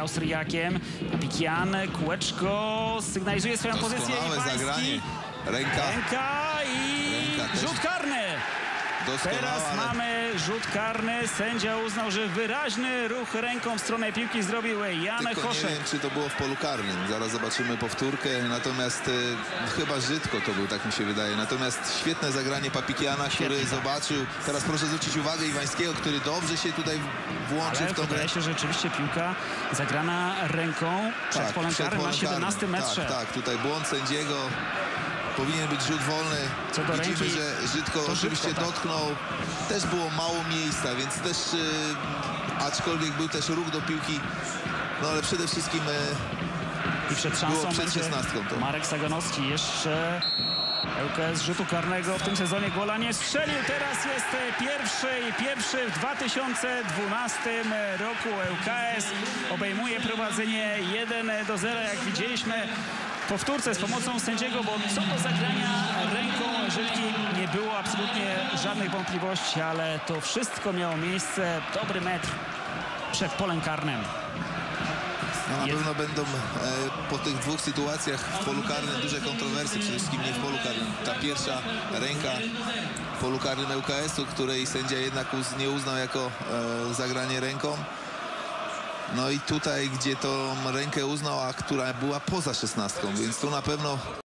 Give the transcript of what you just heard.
Austriakiem. Papikian, kółeczko, sygnalizuje swoją pozycję. Iwański. zagranie. Ręka Ręka i Ręka też. rzut karny. Doskonała, Teraz ale mamy rzut karny. Sędzia uznał, że wyraźny ruch ręką w stronę piłki zrobił Jan tylko nie wiem, czy to było w polu karnym. Zaraz zobaczymy powtórkę. Natomiast e, chyba Żydko to był, tak mi się wydaje. Natomiast świetne zagranie Papikiana, który tak. zobaczył. Teraz proszę zwrócić uwagę Iwańskiego, który dobrze się tutaj włączył Ale w tą grę. wydaje się, że rzeczywiście piłka zagrana ręką przed polem przed karnym na polem 17 karnym. metrze. Tak, tak, tutaj błąd sędziego. Powinien być rzut wolny. Co do Widzimy, ręki, że Żydko to oczywiście Żydko, tak. dotknął. Też było mało miejsca, więc też e, aczkolwiek był też ruch do piłki. No ale przede wszystkim e, I przed szansą Było przed będzie 16 to. Marek Saganowski. Jeszcze ŁKS z rzutu karnego w tym sezonie gola nie strzelił. Teraz jest e, pierwszy i pierwszy w 2012 roku ŁKS obejmuje prowadzenie 1 do 0 jak widzieliśmy powtórce z pomocą sędziego, bo co do zagrania ręką Żylki nie było absolutnie żadnych wątpliwości, ale to wszystko miało miejsce dobry metr przed polem karnym. No na pewno będą e, po tych dwóch sytuacjach w polu karnym duże kontrowersje, przede wszystkim nie w polu karnym. Ta pierwsza ręka w polu karnym ŁKS-u, której sędzia jednak uz, nie uznał jako e, zagranie ręką. No i tutaj, gdzie tą rękę uznał, a która była poza szesnastką, więc tu na pewno